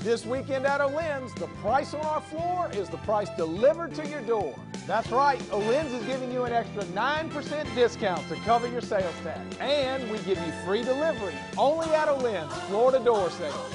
This weekend at Olindes, the price on our floor is the price delivered to your door. That's right, Olindes is giving you an extra 9% discount to cover your sales tax. And we give you free delivery only at Olindes Florida Door Sale.